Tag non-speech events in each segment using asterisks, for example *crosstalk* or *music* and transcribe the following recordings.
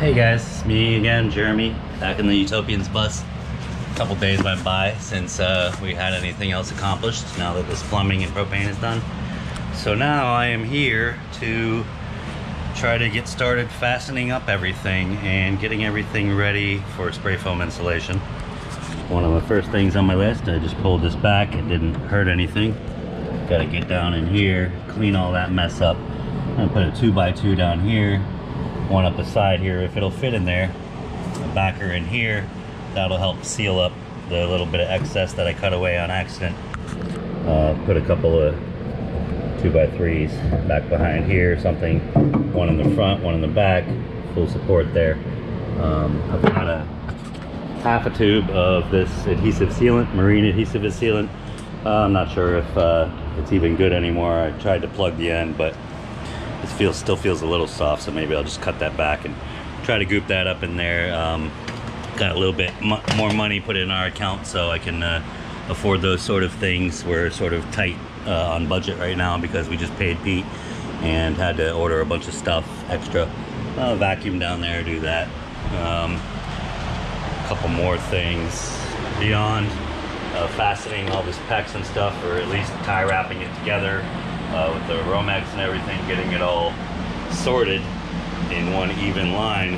Hey guys, it's me again, Jeremy, back in the Utopians bus. A couple days went by since uh, we had anything else accomplished now that this plumbing and propane is done. So now I am here to try to get started fastening up everything and getting everything ready for spray foam insulation. One of the first things on my list, I just pulled this back, it didn't hurt anything. Gotta get down in here, clean all that mess up. Gonna put a two by two down here, one up the side here. If it'll fit in there a backer in here that'll help seal up the little bit of excess that I cut away on accident. Uh, put a couple of two by threes back behind here something one in the front one in the back full support there. Um, I've got a half a tube of this adhesive sealant marine adhesive sealant. Uh, I'm not sure if uh, it's even good anymore. I tried to plug the end but it feels still feels a little soft so maybe I'll just cut that back and try to goop that up in there. Um, got a little bit more money put in our account so I can uh, afford those sort of things. We're sort of tight uh, on budget right now because we just paid Pete and had to order a bunch of stuff extra. Uh, vacuum down there do that. Um, a couple more things. Beyond uh, fastening all this PEX and stuff or at least tie wrapping it together uh, with the Romex and everything, getting it all sorted in one even line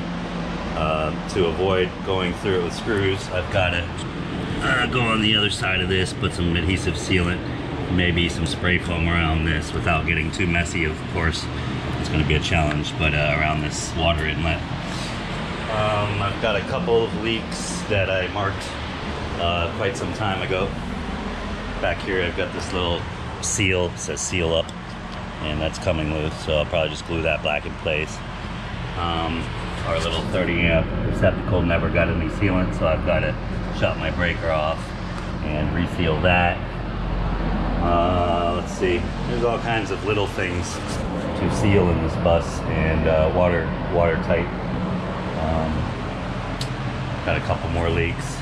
uh, to avoid going through it with screws. I've got to uh, go on the other side of this, put some adhesive sealant, maybe some spray foam around this without getting too messy, of course. It's going to be a challenge, but uh, around this water inlet. Um, I've got a couple of leaks that I marked uh, quite some time ago. Back here I've got this little seal, it says seal up, and that's coming loose, so I'll probably just glue that back in place. Um, our little 30 amp receptacle never got any sealant, so I've got to shut my breaker off and reseal that. Uh, let's see, there's all kinds of little things to seal in this bus and uh, water watertight. Um, got a couple more leaks.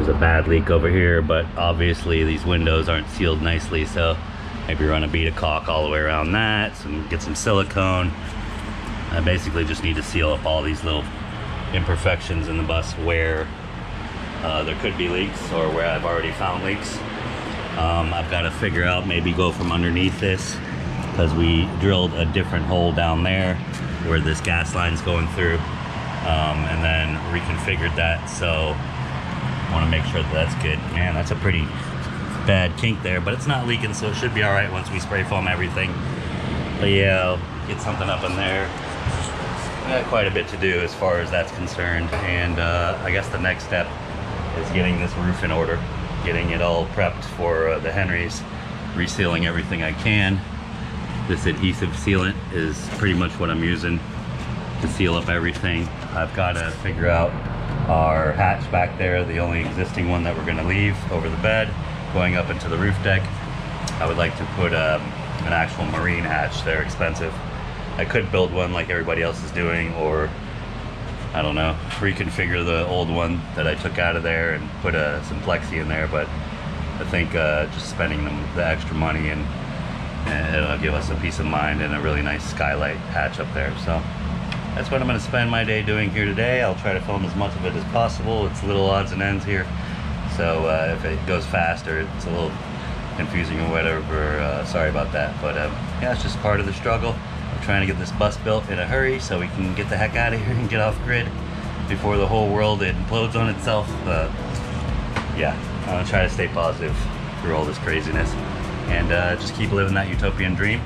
There's a bad leak over here, but obviously these windows aren't sealed nicely, so maybe run a bead of caulk all the way around that, some get some silicone. I basically just need to seal up all these little imperfections in the bus where uh, there could be leaks or where I've already found leaks. Um, I've got to figure out maybe go from underneath this because we drilled a different hole down there where this gas line's going through um, and then reconfigured that so want to make sure that that's good. Man, that's a pretty bad kink there, but it's not leaking, so it should be all right once we spray foam everything. But yeah, I'll get something up in there. Got quite a bit to do as far as that's concerned, and uh, I guess the next step is getting this roof in order, getting it all prepped for uh, the Henrys, resealing everything I can. This adhesive sealant is pretty much what I'm using to seal up everything. I've got to figure out our hatch back there, the only existing one that we're gonna leave over the bed, going up into the roof deck. I would like to put um, an actual marine hatch. They're expensive. I could build one like everybody else is doing, or I don't know, reconfigure the old one that I took out of there and put a, some plexi in there, but I think uh, just spending the extra money and, and it'll give us a peace of mind and a really nice skylight hatch up there. So that's what I'm going to spend my day doing here today. I'll try to film as much of it as possible. It's little odds and ends here. So uh, if it goes fast or it's a little confusing or whatever, uh, sorry about that. But um, yeah, it's just part of the struggle. I'm trying to get this bus built in a hurry so we can get the heck out of here and get off grid before the whole world implodes on itself. But yeah, I'm going to try to stay positive through all this craziness and uh, just keep living that utopian dream.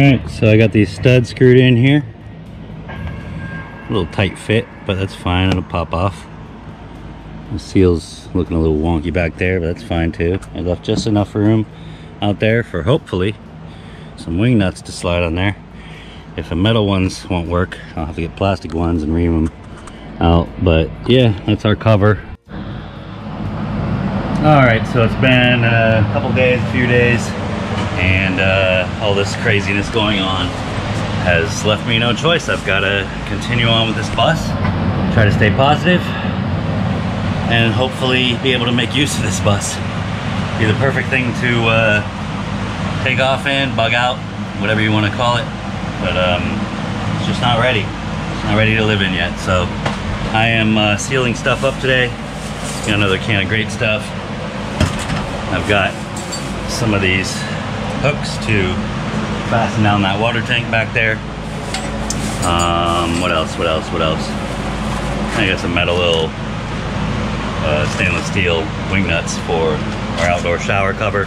Told Alright, so I got these studs screwed in here. A little tight fit, but that's fine, it'll pop off. The seal's looking a little wonky back there, but that's fine too. I left just enough room out there for hopefully some wing nuts to slide on there. If the metal ones won't work, I'll have to get plastic ones and ream them out. But yeah, that's our cover. Alright, so it's been a couple days, a few days, and uh, all this craziness going on has left me no choice. I've got to continue on with this bus, try to stay positive, and hopefully be able to make use of this bus. Be the perfect thing to uh, take off in, bug out, whatever you want to call it. But um, it's just not ready. It's not ready to live in yet. So I am uh, sealing stuff up today. Got another can of great stuff. I've got some of these hooks to fasten down that water tank back there. Um, what else? What else? What else? I got some metal little uh, stainless steel wing nuts for our outdoor shower cover.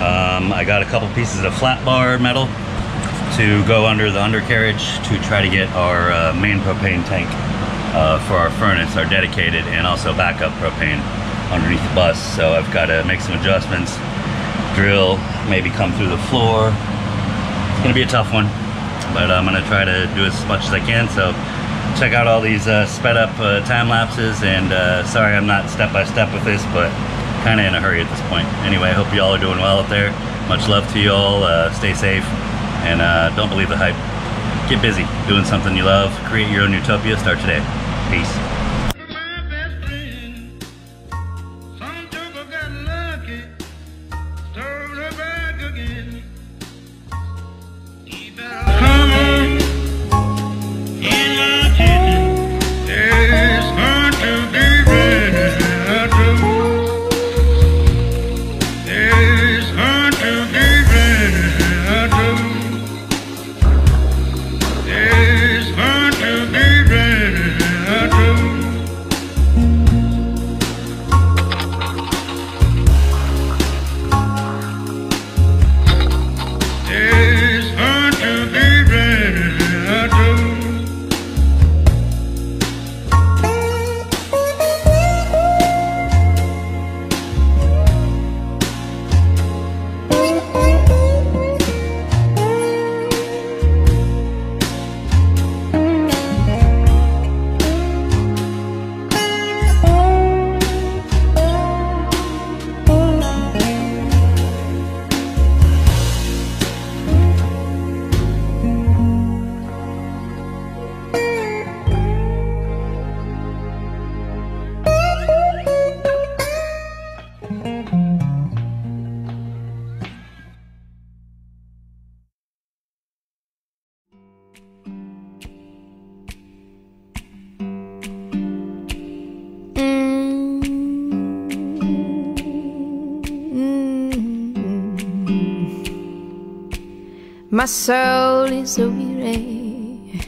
Um, I got a couple pieces of flat bar metal to go under the undercarriage to try to get our uh, main propane tank uh, for our furnace, our dedicated, and also backup propane underneath the bus. So I've got to make some adjustments, drill, maybe come through the floor. It's gonna be a tough one, but I'm gonna try to do as much as I can. So check out all these uh, sped up uh, time lapses and uh, sorry I'm not step by step with this, but kind of in a hurry at this point. Anyway, I hope you all are doing well out there. Much love to you all. Uh, stay safe and uh, don't believe the hype. Get busy doing something you love. Create your own utopia. Start today. Peace. My soul is weary.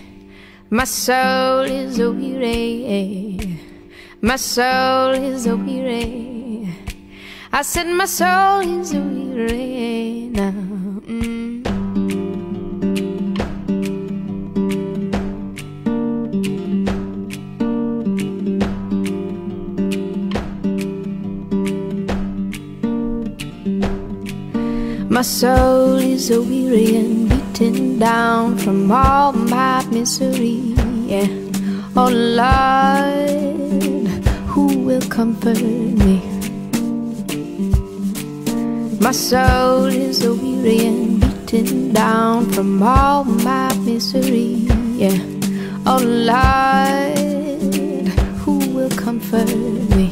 My soul is weary. My soul is weary. I said my soul is weary now. Mm. My soul is weary down from all my misery. Yeah. Oh Lord, who will comfort me? My soul is a weary and beaten down from all my misery. Yeah, oh Lord, who will comfort me?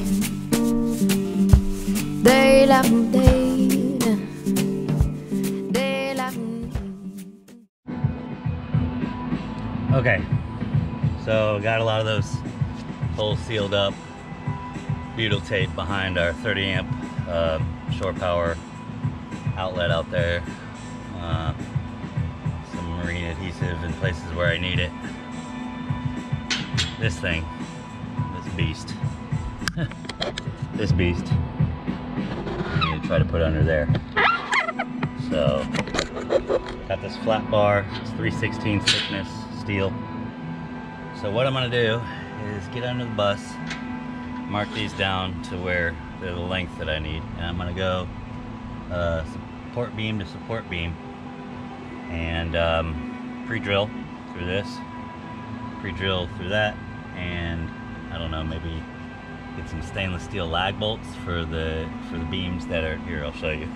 They love me, Okay, so got a lot of those holes sealed up. Butyl tape behind our 30 amp uh, shore power outlet out there. Uh, some marine adhesive in places where I need it. This thing, this beast, *laughs* this beast, I need to try to put under there. So, got this flat bar, it's 316 thickness So what I'm gonna do is get under the bus, mark these down to where they're the length that I need, and I'm gonna go uh, support beam to support beam and um, pre-drill through this, pre-drill through that, and I don't know, maybe get some stainless steel lag bolts for the for the beams that are here. I'll show you.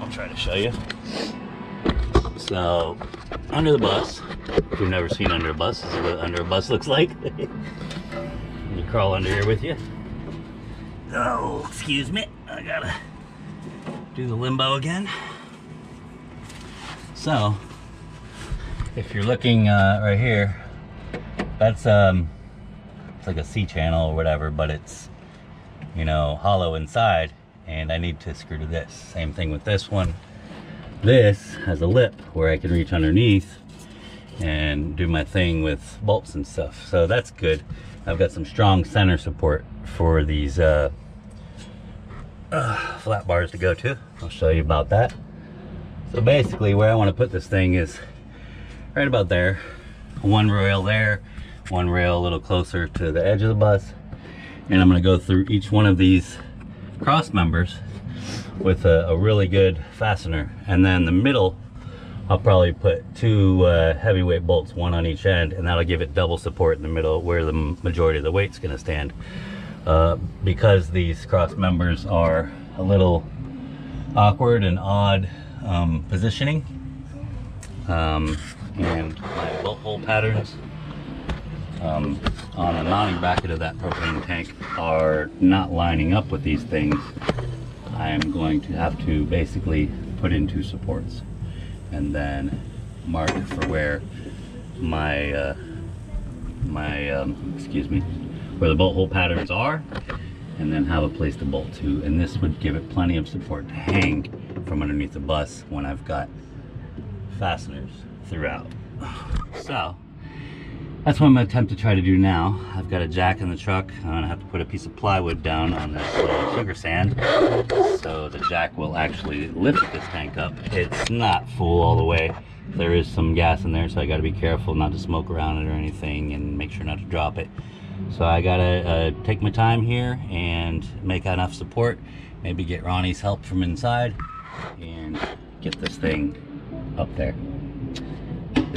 I'll try to show you. So under the bus, if you've never seen under a bus, this is what under a bus looks like. *laughs* Let me crawl under here with you. Oh, excuse me. I gotta do the limbo again. So, if you're looking uh, right here, that's um, it's like a C channel or whatever, but it's you know hollow inside, and I need to screw to this. Same thing with this one. This has a lip where I can reach underneath and do my thing with bolts and stuff. So that's good. I've got some strong center support for these uh, uh, flat bars to go to. I'll show you about that. So basically where I want to put this thing is right about there. One rail there, one rail a little closer to the edge of the bus. And I'm going to go through each one of these cross members with a, a really good fastener. And then the middle, I'll probably put two uh, heavyweight bolts, one on each end, and that'll give it double support in the middle where the majority of the weight's gonna stand. Uh, because these cross members are a little awkward and odd um, positioning, um, and my bolt hole patterns um, on the mounting bracket of that propane tank are not lining up with these things, I'm going to have to basically put in two supports. And then mark for where my uh, my um, excuse me where the bolt hole patterns are and then have a place to bolt to. And this would give it plenty of support to hang from underneath the bus when I've got fasteners throughout. So that's what I'm gonna attempt to try to do now. I've got a jack in the truck. I'm gonna have to put a piece of plywood down on this sugar sand so the jack will actually lift this tank up. It's not full all the way. There is some gas in there, so I gotta be careful not to smoke around it or anything and make sure not to drop it. So I gotta uh, take my time here and make enough support. Maybe get Ronnie's help from inside and get this thing up there.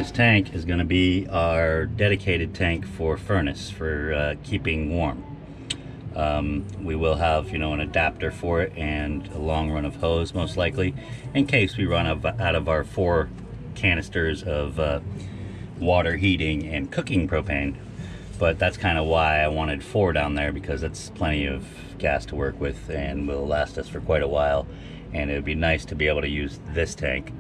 This tank is going to be our dedicated tank for furnace for uh, keeping warm. Um, we will have, you know, an adapter for it and a long run of hose most likely in case we run out of our four canisters of uh, water heating and cooking propane. But that's kind of why I wanted four down there because that's plenty of gas to work with and will last us for quite a while. And it would be nice to be able to use this tank,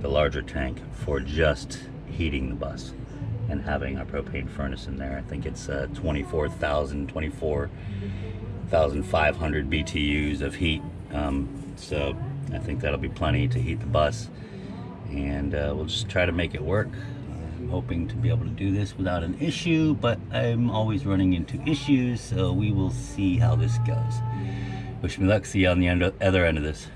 the larger tank, for just heating the bus and having a propane furnace in there. I think it's uh, 24,000, 24,500 BTUs of heat. Um, so I think that'll be plenty to heat the bus. And uh, we'll just try to make it work. I'm hoping to be able to do this without an issue, but I'm always running into issues, so we will see how this goes. Wish me luck. See you on the other end of this.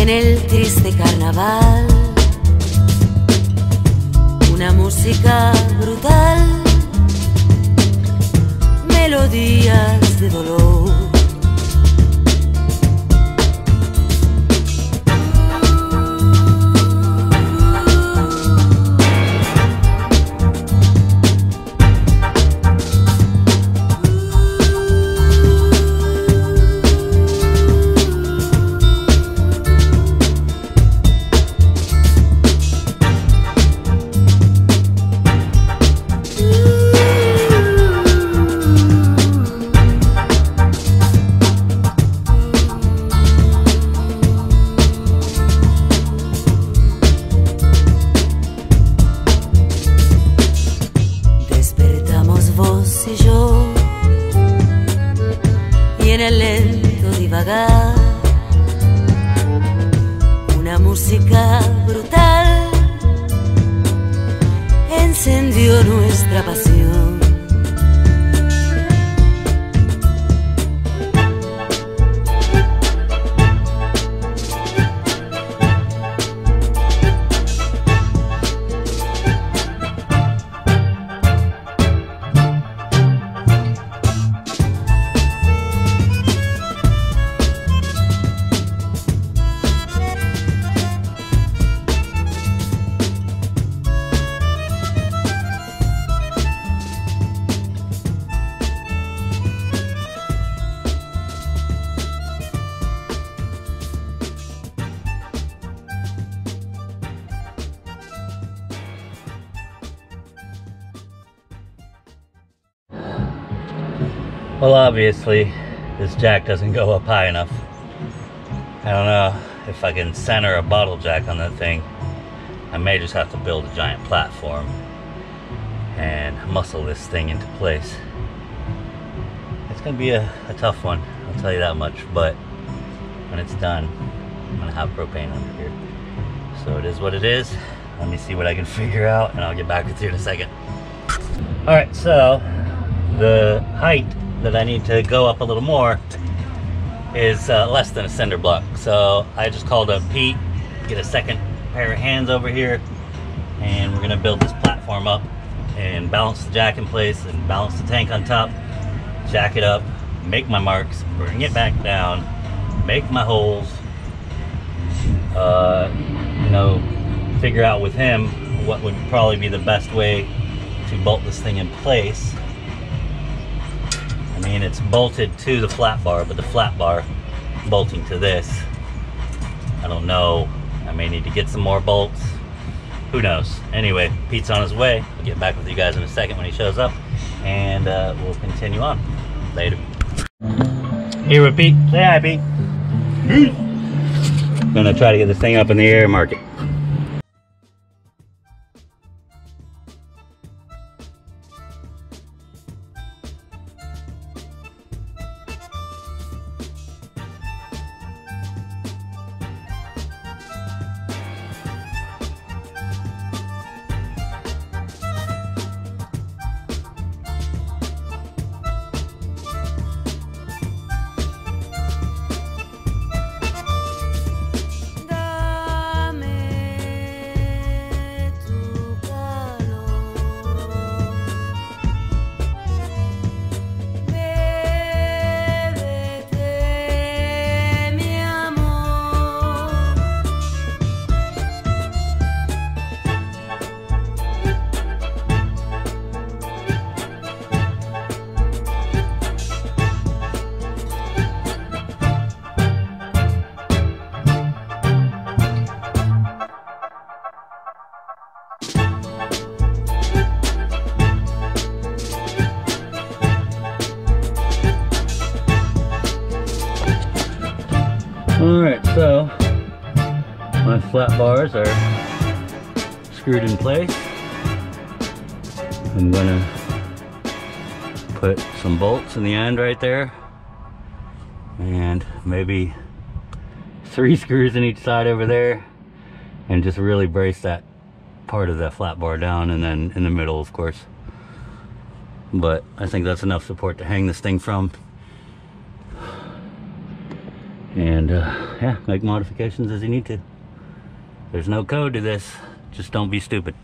En el triste carnaval. Una música brutal, melodías de dolor. En el lento divagar una música brutal encendió nuestra pasión. Well, obviously, this jack doesn't go up high enough. I don't know if I can center a bottle jack on that thing. I may just have to build a giant platform and muscle this thing into place. It's gonna be a, a tough one, I'll tell you that much, but when it's done, I'm gonna have propane under here. So it is what it is. Let me see what I can figure out and I'll get back with you in a second. All right, so the height that I need to go up a little more is uh, less than a cinder block. So I just called up Pete, get a second pair of hands over here, and we're gonna build this platform up and balance the jack in place and balance the tank on top, jack it up, make my marks, bring it back down, make my holes, uh, you know, figure out with him what would probably be the best way to bolt this thing in place. I mean, it's bolted to the flat bar, but the flat bar bolting to this. I don't know. I may need to get some more bolts. Who knows? Anyway, Pete's on his way. I'll get back with you guys in a second when he shows up, and uh, we'll continue on. Later. Here with Pete. Say hi, Pete. Gonna try to get this thing up in the air and mark it. Alright, so my flat bars are screwed in place. I'm gonna put some bolts in the end right there. And maybe three *laughs* screws in each side over there. And just really brace that part of that flat bar down and then in the middle of course. But I think that's enough support to hang this thing from and uh, yeah, make modifications as you need to. There's no code to this. Just don't be stupid.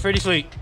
pretty sweet.